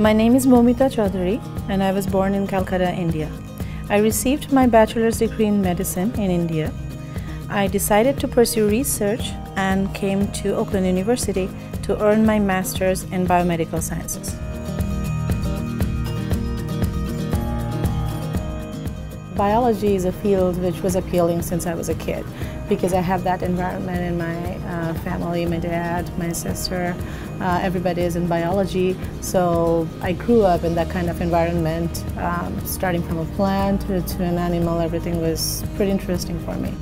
My name is Moumita Choudhury and I was born in Calcutta, India. I received my bachelor's degree in medicine in India. I decided to pursue research and came to Oakland University to earn my master's in biomedical sciences. Biology is a field which was appealing since I was a kid because I have that environment in my uh, family, my dad, my sister, uh, everybody is in biology. So I grew up in that kind of environment, um, starting from a plant to, to an animal, everything was pretty interesting for me.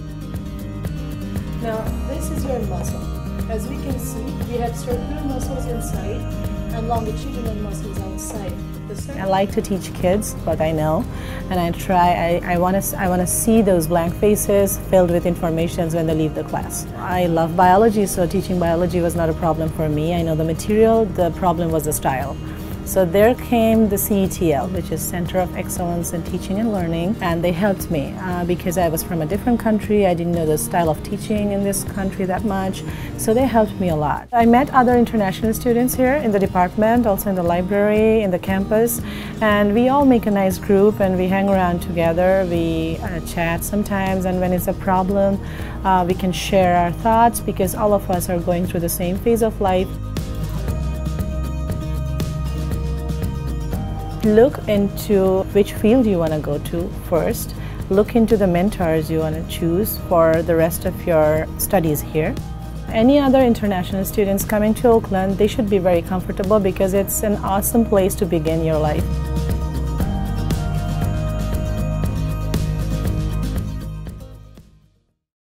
Now, this is your muscle. As we can see, we have circular muscles inside and longitudinal muscles outside. I like to teach kids what I know, and I try. I, I want to. I want to see those blank faces filled with information when they leave the class. I love biology, so teaching biology was not a problem for me. I know the material. The problem was the style. So there came the CETL, which is Center of Excellence in Teaching and Learning, and they helped me uh, because I was from a different country. I didn't know the style of teaching in this country that much, so they helped me a lot. I met other international students here in the department, also in the library, in the campus, and we all make a nice group and we hang around together. We uh, chat sometimes, and when it's a problem, uh, we can share our thoughts because all of us are going through the same phase of life. Look into which field you want to go to first. Look into the mentors you want to choose for the rest of your studies here. Any other international students coming to Oakland, they should be very comfortable because it's an awesome place to begin your life.